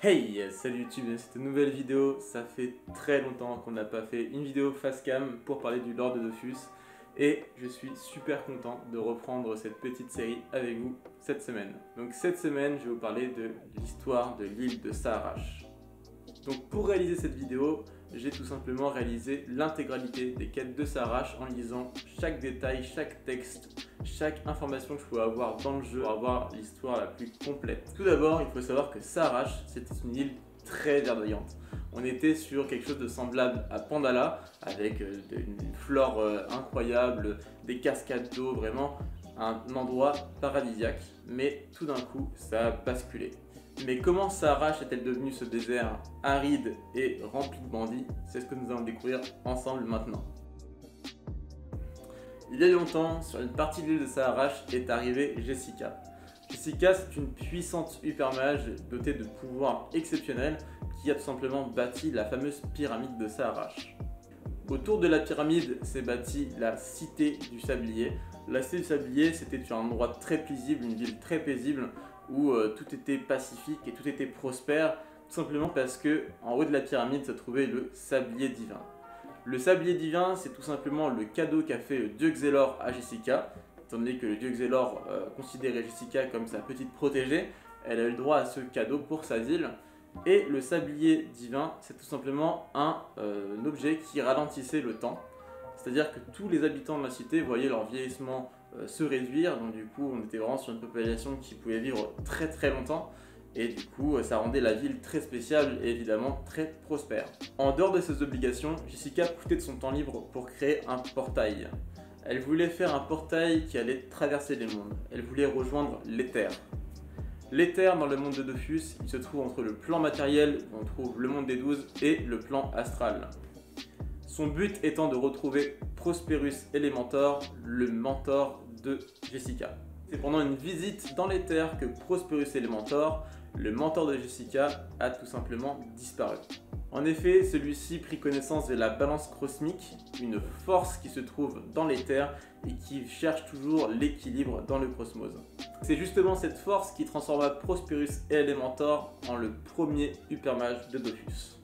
Hey, salut YouTube, cette nouvelle vidéo, ça fait très longtemps qu'on n'a pas fait une vidéo face cam pour parler du Lord de Dofus et je suis super content de reprendre cette petite série avec vous cette semaine. Donc cette semaine, je vais vous parler de l'histoire de l'île de Saharash. Donc pour réaliser cette vidéo, j'ai tout simplement réalisé l'intégralité des quêtes de Saharash en lisant chaque détail, chaque texte, chaque information que je pouvais avoir dans le jeu pour avoir l'histoire la plus complète. Tout d'abord, il faut savoir que Saharash, c'était une île très verdoyante. On était sur quelque chose de semblable à Pandala, avec euh, une flore euh, incroyable, des cascades d'eau, vraiment un endroit paradisiaque. Mais tout d'un coup, ça a basculé. Mais comment Sahara est-elle devenue ce désert aride et rempli de bandits? C'est ce que nous allons découvrir ensemble maintenant. Il y a longtemps, sur une partie de l'île de Saharash est arrivée Jessica. Jessica, c'est une puissante hypermage dotée de pouvoirs exceptionnels qui a tout simplement bâti la fameuse pyramide de Saharash. Autour de la pyramide s'est bâtie la cité du sablier. La cité du sablier, c'était un endroit très paisible, une ville très paisible où euh, tout était pacifique et tout était prospère, tout simplement parce que en haut de la pyramide se trouvait le sablier divin. Le sablier divin, c'est tout simplement le cadeau qu'a fait le dieu Xelor à Jessica, étant donné que le dieu Xelor euh, considérait Jessica comme sa petite protégée, elle a eu le droit à ce cadeau pour sa ville. Et le sablier divin, c'est tout simplement un, euh, objet qui ralentissait le temps. C'est-à-dire que tous les habitants de la cité voyaient leur vieillissement se réduire. Donc du coup, on était vraiment sur une population qui pouvait vivre très très longtemps. Et du coup, ça rendait la ville très spéciale et évidemment très prospère. En dehors de ses obligations, Jessica profitait de son temps libre pour créer un portail. Elle voulait faire un portail qui allait traverser les mondes. Elle voulait rejoindre l'éther. L'éther dans le monde de Dofus, il se trouve entre le plan matériel, où on trouve le monde des douze, et le plan astral. Son but étant de retrouver Prosperus Elementor, le mentor de Jessica. C'est pendant une visite dans les terres que Prosperus Elementor, le mentor de Jessica, a tout simplement disparu. En effet, celui-ci prit connaissance de la balance cosmique, une force qui se trouve dans les terres et qui cherche toujours l'équilibre dans le cosmos. C'est justement cette force qui transforma Prosperus Elementor en le premier hypermage de Dofus.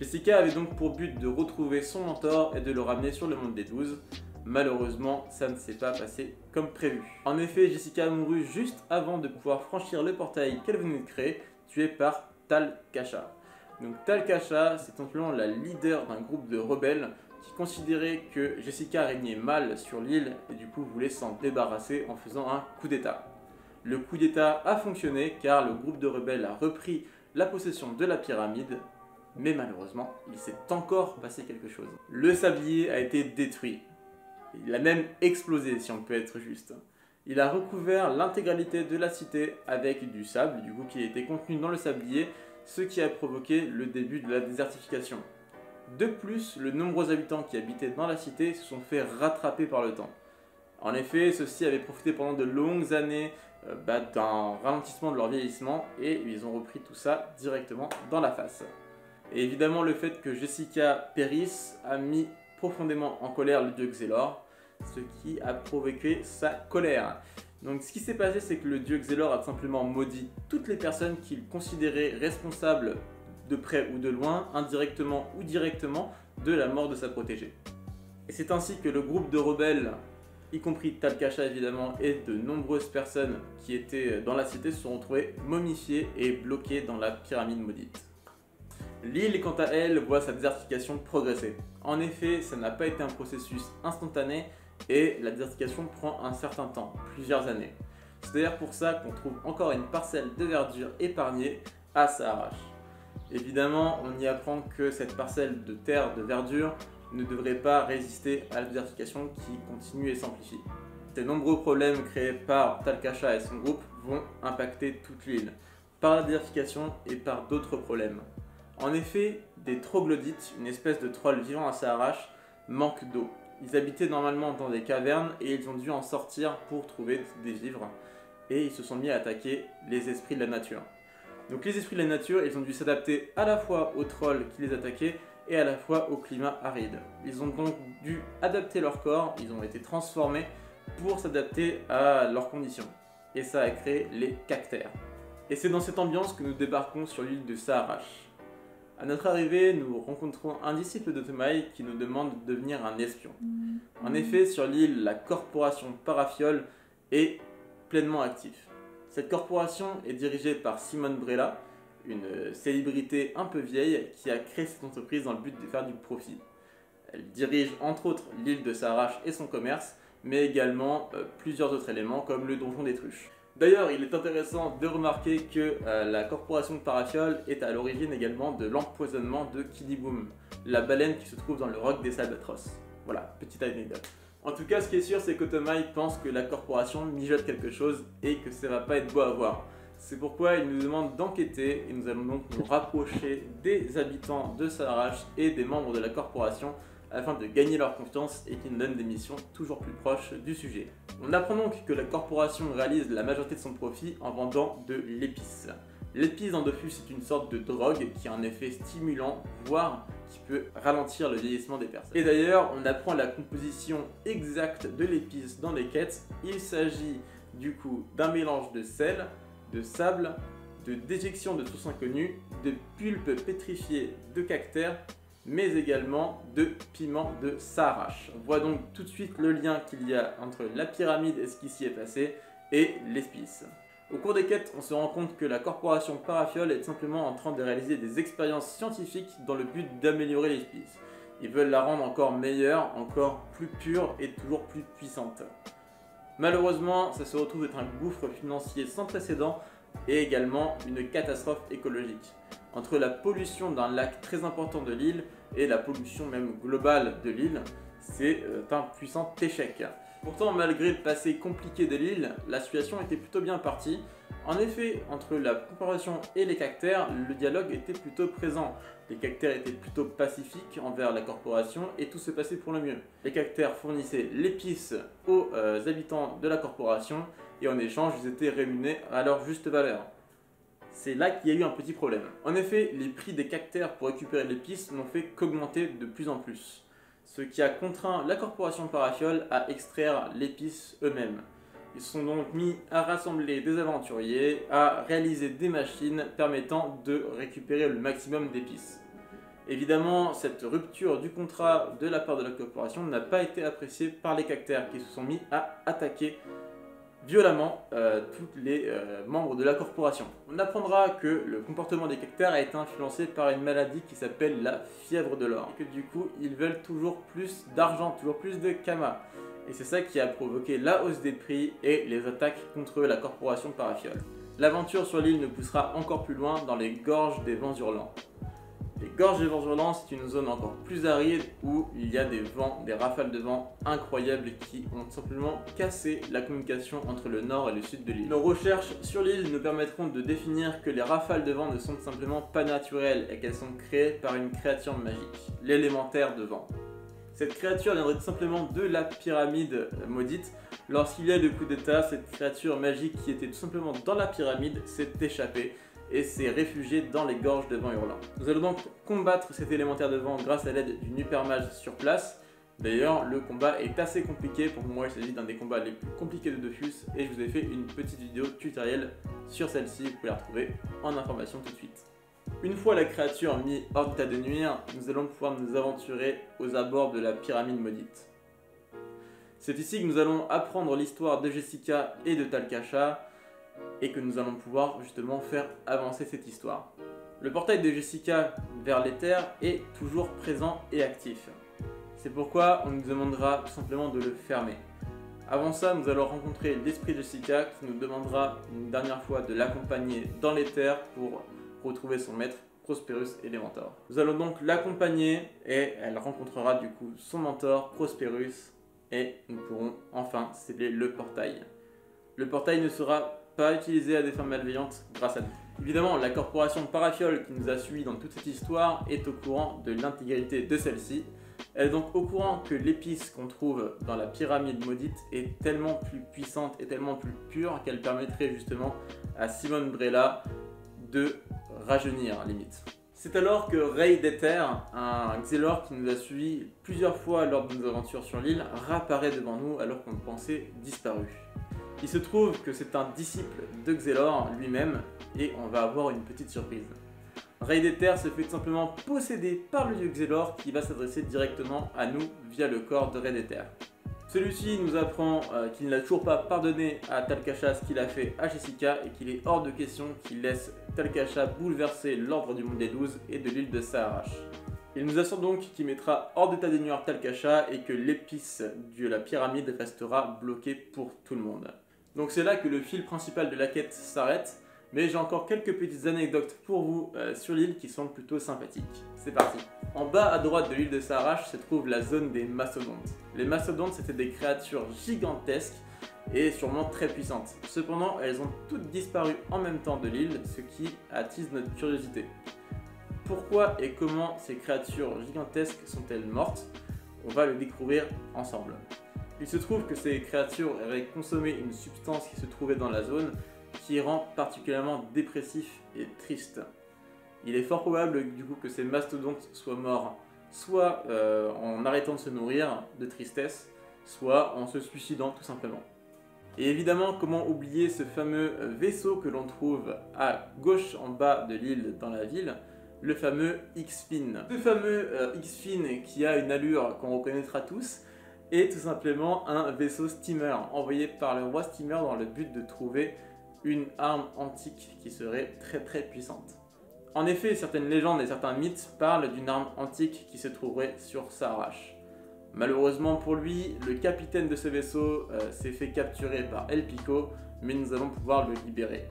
Jessica avait donc pour but de retrouver son mentor et de le ramener sur le monde des douze. Malheureusement, ça ne s'est pas passé comme prévu. En effet, Jessica mourut juste avant de pouvoir franchir le portail qu'elle venait de créer, tuée par Tal Kasha. Donc Tal Kasha, c'est simplement la leader d'un groupe de rebelles qui considérait que Jessica régnait mal sur l'île et du coup voulait s'en débarrasser en faisant un coup d'état. Le coup d'état a fonctionné car le groupe de rebelles a repris la possession de la pyramide mais malheureusement, il s'est encore passé quelque chose. Le sablier a été détruit. Il a même explosé, si on peut être juste. Il a recouvert l'intégralité de la cité avec du sable, du coup qui était contenu dans le sablier, ce qui a provoqué le début de la désertification. De plus, le nombreux habitants qui habitaient dans la cité se sont fait rattraper par le temps. En effet, ceux-ci avaient profité pendant de longues années euh, bah, d'un ralentissement de leur vieillissement et ils ont repris tout ça directement dans la face. Et évidemment, le fait que Jessica périsse a mis profondément en colère le dieu Xelor, ce qui a provoqué sa colère. Donc ce qui s'est passé, c'est que le dieu Xelor a simplement maudit toutes les personnes qu'il considérait responsables de près ou de loin, indirectement ou directement, de la mort de sa protégée. Et c'est ainsi que le groupe de rebelles, y compris Talkasha évidemment, et de nombreuses personnes qui étaient dans la cité se sont retrouvées momifiées et bloquées dans la pyramide maudite. L'île, quant à elle, voit sa désertification progresser. En effet, ça n'a pas été un processus instantané et la désertification prend un certain temps, plusieurs années. C'est d'ailleurs pour ça qu'on trouve encore une parcelle de verdure épargnée à Saharash. Évidemment, on y apprend que cette parcelle de terre de verdure ne devrait pas résister à la désertification qui continue et s'amplifie. Ces nombreux problèmes créés par Talkasha et son groupe vont impacter toute l'île, par la désertification et par d'autres problèmes. En effet, des troglodytes, une espèce de troll vivant à Saharash, manquent d'eau. Ils habitaient normalement dans des cavernes et ils ont dû en sortir pour trouver des vivres. Et ils se sont mis à attaquer les esprits de la nature. Donc les esprits de la nature, ils ont dû s'adapter à la fois aux trolls qui les attaquaient et à la fois au climat aride. Ils ont donc dû adapter leur corps, ils ont été transformés pour s'adapter à leurs conditions. Et ça a créé les cactères. Et c'est dans cette ambiance que nous débarquons sur l'île de Saharash. À notre arrivée, nous rencontrons un disciple de Tomaï qui nous demande de devenir un espion. En effet, sur l'île, la corporation Parafiole est pleinement active. Cette corporation est dirigée par Simone Brella, une célébrité un peu vieille qui a créé cette entreprise dans le but de faire du profit. Elle dirige entre autres l'île de Saharash et son commerce, mais également euh, plusieurs autres éléments comme le donjon des truches. D'ailleurs, il est intéressant de remarquer que euh, la corporation de Parafiole est à l'origine également de l'empoisonnement de Kidiboom, la baleine qui se trouve dans le roc des Albatros. Voilà, petite anecdote. En tout cas, ce qui est sûr, c'est que Tomai pense que la corporation mijote quelque chose et que ça va pas être beau à voir. C'est pourquoi il nous demande d'enquêter et nous allons donc nous rapprocher des habitants de Saharash et des membres de la corporation afin de gagner leur confiance et qu'ils nous donnent des missions toujours plus proches du sujet. On apprend donc que la corporation réalise la majorité de son profit en vendant de l'épice. L'épice en Dofus est une sorte de drogue qui a un effet stimulant, voire qui peut ralentir le vieillissement des personnes. Et d'ailleurs, on apprend la composition exacte de l'épice dans les quêtes. Il s'agit du coup d'un mélange de sel, de sable, de déjection de sources inconnues, de pulpe pétrifiée de cactère mais également de piment de Saharash. On voit donc tout de suite le lien qu'il y a entre la pyramide et ce qui s'y est passé et l'espice. Au cours des quêtes, on se rend compte que la corporation Parafiole est simplement en train de réaliser des expériences scientifiques dans le but d'améliorer l'espice. Ils veulent la rendre encore meilleure, encore plus pure et toujours plus puissante. Malheureusement, ça se retrouve être un gouffre financier sans précédent et également une catastrophe écologique entre la pollution d'un lac très important de l'île et la pollution même globale de l'île, c'est euh, un puissant échec. Pourtant, malgré le passé compliqué de l'île, la situation était plutôt bien partie. En effet, entre la corporation et les cactères, le dialogue était plutôt présent. Les cactères étaient plutôt pacifiques envers la corporation et tout se passait pour le mieux. Les cactères fournissaient l'épice aux euh, habitants de la corporation et en échange, ils étaient rémunérés à leur juste valeur c'est là qu'il y a eu un petit problème. En effet, les prix des cactères pour récupérer l'épice n'ont fait qu'augmenter de plus en plus, ce qui a contraint la corporation Parafiole à extraire l'épice eux-mêmes. Ils sont donc mis à rassembler des aventuriers, à réaliser des machines permettant de récupérer le maximum d'épices. Évidemment, cette rupture du contrat de la part de la corporation n'a pas été appréciée par les cactères qui se sont mis à attaquer violemment euh, tous les euh, membres de la corporation. On apprendra que le comportement des cactères a été influencé par une maladie qui s'appelle la fièvre de l'or. Que du coup, ils veulent toujours plus d'argent, toujours plus de kama. Et c'est ça qui a provoqué la hausse des prix et les attaques contre la corporation Parafiole. L'aventure sur l'île nous poussera encore plus loin dans les gorges des vents hurlants. Les gorges vents hurlants, c'est une zone encore plus aride où il y a des vents, des rafales de vent incroyables qui ont simplement cassé la communication entre le nord et le sud de l'île. Nos recherches sur l'île nous permettront de définir que les rafales de vent ne sont simplement pas naturelles et qu'elles sont créées par une créature magique, l'élémentaire de vent. Cette créature viendrait simplement de la pyramide maudite. Lorsqu'il y a le coup d'état, cette créature magique qui était tout simplement dans la pyramide s'est échappée et s'est réfugié dans les gorges de vent hurlant. Nous allons donc combattre cet élémentaire de vent grâce à l'aide d'une hypermage sur place. D'ailleurs, le combat est assez compliqué, pour moi il s'agit d'un des combats les plus compliqués de Dofus et je vous ai fait une petite vidéo tutoriel sur celle-ci, vous pouvez la retrouver en information tout de suite. Une fois la créature mise hors d'état de nuire, nous allons pouvoir nous aventurer aux abords de la pyramide maudite. C'est ici que nous allons apprendre l'histoire de Jessica et de Talkasha, et que nous allons pouvoir justement faire avancer cette histoire. Le portail de Jessica vers l'éther est toujours présent et actif. C'est pourquoi on nous demandera tout simplement de le fermer. Avant ça, nous allons rencontrer l'esprit Jessica qui nous demandera une dernière fois de l'accompagner dans l'éther pour retrouver son maître Prosperus Elementor. Nous allons donc l'accompagner et elle rencontrera du coup son mentor Prosperus et nous pourrons enfin sceller le portail. Le portail ne sera pas à des fins malveillantes grâce à nous. Évidemment, la corporation Parafiole qui nous a suivis dans toute cette histoire est au courant de l'intégrité de celle-ci. Elle est donc au courant que l'épice qu'on trouve dans la pyramide maudite est tellement plus puissante et tellement plus pure qu'elle permettrait justement à Simone Brella de rajeunir limite. C'est alors que Ray d'Ether, un Xelor qui nous a suivis plusieurs fois lors de nos aventures sur l'île, réapparaît devant nous alors qu'on pensait disparu. Il se trouve que c'est un disciple de Xelor lui-même, et on va avoir une petite surprise. Ray d'Ether se fait tout simplement posséder par le dieu Xelor qui va s'adresser directement à nous via le corps de Ray d'Ether. Celui-ci nous apprend euh, qu'il n'a toujours pas pardonné à Talkasha ce qu'il a fait à Jessica et qu'il est hors de question qu'il laisse Talkasha bouleverser l'ordre du monde des douze et de l'île de Saharash. Il nous assure donc qu'il mettra hors d'état nuages Talkasha et que l'épice de la pyramide restera bloquée pour tout le monde. Donc c'est là que le fil principal de la quête s'arrête, mais j'ai encore quelques petites anecdotes pour vous euh, sur l'île qui sont plutôt sympathiques. C'est parti En bas à droite de l'île de Saharash se trouve la zone des mastodontes. Les mastodontes c'était des créatures gigantesques et sûrement très puissantes. Cependant, elles ont toutes disparu en même temps de l'île, ce qui attise notre curiosité. Pourquoi et comment ces créatures gigantesques sont-elles mortes? On va le découvrir ensemble. Il se trouve que ces créatures avaient consommé une substance qui se trouvait dans la zone qui rend particulièrement dépressif et triste. Il est fort probable du coup que ces mastodontes soient morts soit euh, en arrêtant de se nourrir de tristesse, soit en se suicidant tout simplement. Et évidemment, comment oublier ce fameux vaisseau que l'on trouve à gauche en bas de l'île dans la ville, le fameux X-Fin. Ce fameux euh, X-Fin qui a une allure qu'on reconnaîtra tous est tout simplement un vaisseau steamer envoyé par le roi steamer dans le but de trouver une arme antique qui serait très très puissante. En effet, certaines légendes et certains mythes parlent d'une arme antique qui se trouverait sur Saharash. Malheureusement pour lui, le capitaine de ce vaisseau euh, s'est fait capturer par El Pico, mais nous allons pouvoir le libérer.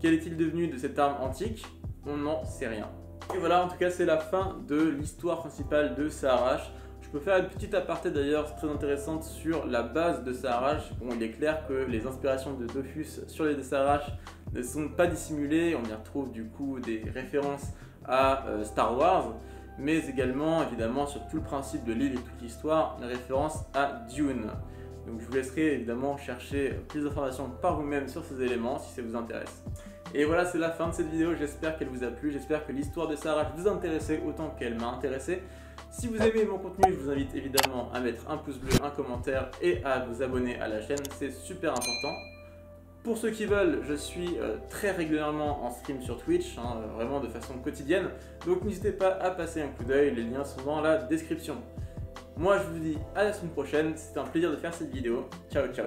Quel est-il devenu de cette arme antique? On n'en sait rien. Et voilà, en tout cas, c'est la fin de l'histoire principale de Saharash. Je peux faire une petite aparté d'ailleurs très intéressante sur la base de Saharash. Bon, il est clair que les inspirations de Dofus sur les de ne sont pas dissimulées. On y retrouve du coup des références à euh, Star Wars, mais également évidemment sur tout le principe de l'île et toute l'histoire, une référence à Dune. Donc je vous laisserai évidemment chercher plus d'informations par vous-même sur ces éléments si ça vous intéresse. Et voilà, c'est la fin de cette vidéo, j'espère qu'elle vous a plu, j'espère que l'histoire de Sarah vous intéressait autant qu'elle m'a intéressé. Si vous aimez mon contenu, je vous invite évidemment à mettre un pouce bleu, un commentaire et à vous abonner à la chaîne, c'est super important. Pour ceux qui veulent, je suis euh, très régulièrement en stream sur Twitch, hein, vraiment de façon quotidienne, donc n'hésitez pas à passer un coup d'œil, les liens sont dans la description. Moi je vous dis à la semaine prochaine, c'était un plaisir de faire cette vidéo, ciao ciao